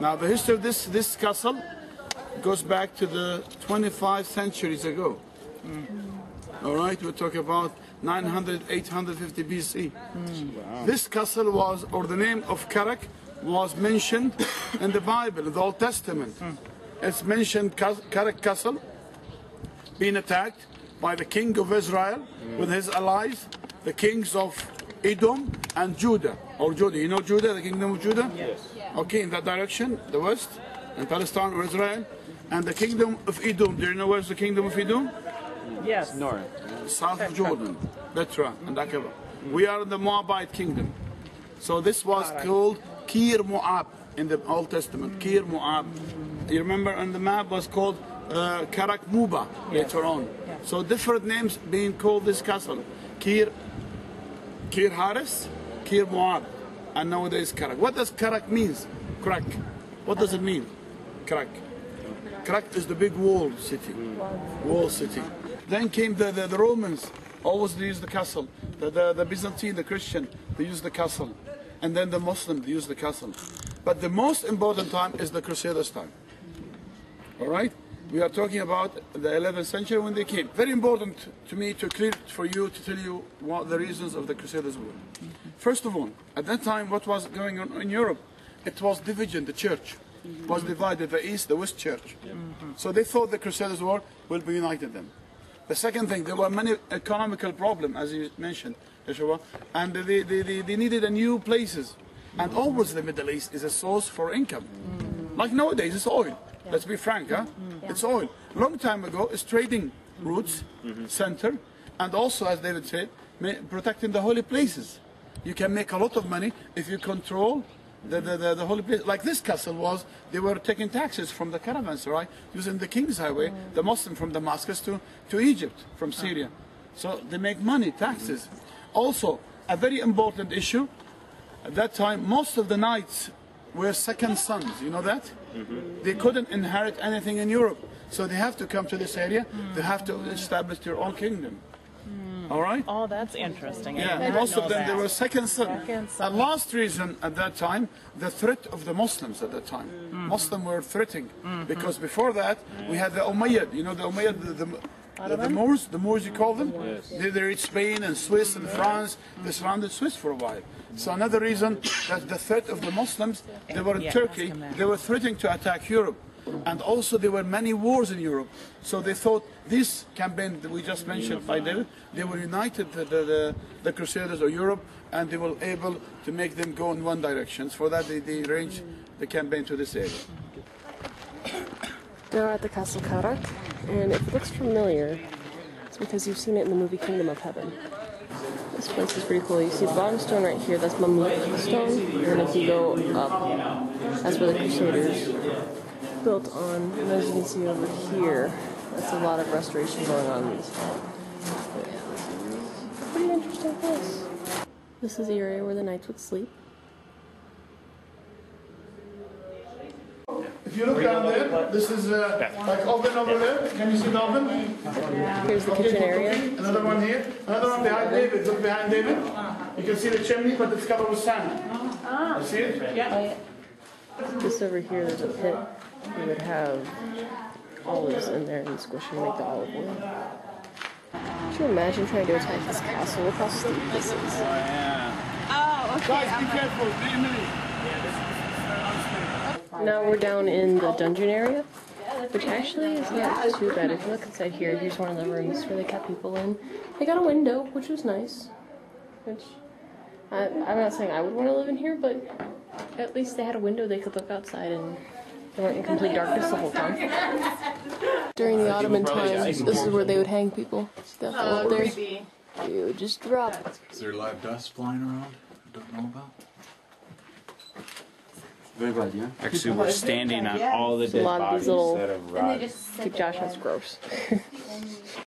Now, the history of this, this castle goes back to the 25 centuries ago. Hmm. All right, we talk about 900, 850 BC. Hmm. This castle was, or the name of Karak, was mentioned in the Bible, in the Old Testament. Hmm. It's mentioned Karak Castle being attacked by the king of Israel with his allies, the kings of Edom and Judah, or Judah. You know Judah, the kingdom of Judah? Yes. Okay, in that direction, the west, in Palestine or Israel, and the kingdom of Edom. Do you know where's the kingdom of Edom? Yes. North. south of Jordan, Petra and Aqaba. We are in the Moabite kingdom. So this was called Kir Moab in the Old Testament. Kir Moab. You remember on the map was called uh, Karak Muba later on. So different names being called this castle. Kir, Kir Haris, Kir Moab, and nowadays Karak. What does Karak means? Karak. What does it mean? Karak. Karak is the big wall city. Wall city. Then came the, the, the Romans. Always they used the castle. The, the, the Byzantine, the Christian, they used the castle. And then the Muslim, they used the castle. But the most important time is the Crusaders' time. All right? We are talking about the 11th century when they came. Very important to me to clear for you to tell you what the reasons of the Crusaders were. First of all, at that time, what was going on in Europe? It was division. The church was divided: the East, the West Church. So they thought the Crusaders' war will be united them. The second thing, there were many economical problems, as you mentioned, Yeshua, and they, they, they, they needed a new places. And always the Middle East is a source for income. Mm. Like nowadays, it's oil. Let's be frank, huh? Mm. It's oil. Long time ago, it's trading routes, mm-hmm. center, and also, as David said, protecting the holy places. You can make a lot of money if you control the, the, the, the holy place. Like this castle was, they were taking taxes from the caravans, right? Using the King's Highway, the Muslim from Damascus to, to Egypt, from ah. Syria. So they make money, taxes. Also, a very important issue, at that time, most of the knights were second sons. You know that? Mm-hmm. They couldn't inherit anything in Europe. So they have to come to this area. They have to establish their own kingdom. Hmm. All right? Oh, that's interesting. Yeah, most of them, that. they were second son. Uh, second son. And last reason at that time, the threat of the Muslims at that time. Mm-hmm. Muslims were threatening hmm. because before that, we had the Umayyad. You know the Umayyad, the, the, the, the Moors, the Moors you call them? They, they reached Spain and Swiss and France. Hmm. They surrounded Swiss for a while. So another reason that the threat of the Muslims, they were in Yeah, Turkey, ask him that. they were threatening to attack Europe. And also there were many wars in Europe. So they thought this campaign that we just mentioned by David, they were united the, the, the, the Crusaders of Europe and they were able to make them go in one direction. For that they, they arranged the campaign to this area. Now at the Castle Karak, and if it looks familiar, it's because you've seen it in the movie Kingdom of Heaven. This place is pretty cool. You see the bottom stone right here, that's Mamluk stone, and if you go up, that's where the Crusaders built on. And as you can see over here, that's a lot of restoration going on in this town. But yeah, this is a pretty interesting place. This is the area where the knights would sleep. If you look down there, this is uh, like oven over there. Can you see the oven? Here's the kitchen area. Another one here. Another one behind David. Look behind David. You can see the chimney, but it's covered with sand. You see it? Yeah. Just over here, there's a pit. We would have olives in there and squish and make the olive oil. Could you imagine trying to attack this castle? Look how steep this is. Guys, be careful. Be a minute. Now we're down in the dungeon area, which actually is not too bad. If you look inside here, here's one of the rooms where they kept people in. They got a window, which was nice. Which I, I'm not saying I would want to live in here, but at least they had a window they could look outside and they weren't in complete darkness the whole time. During the Ottoman times, this is where they would hang people. See that thing up there? You would just drop. Is there live dust flying around? I don't know about. Very bad, yeah. Actually, we're standing on all the dead lot of these bodies little- that have rotted. Like Josh, that's gross.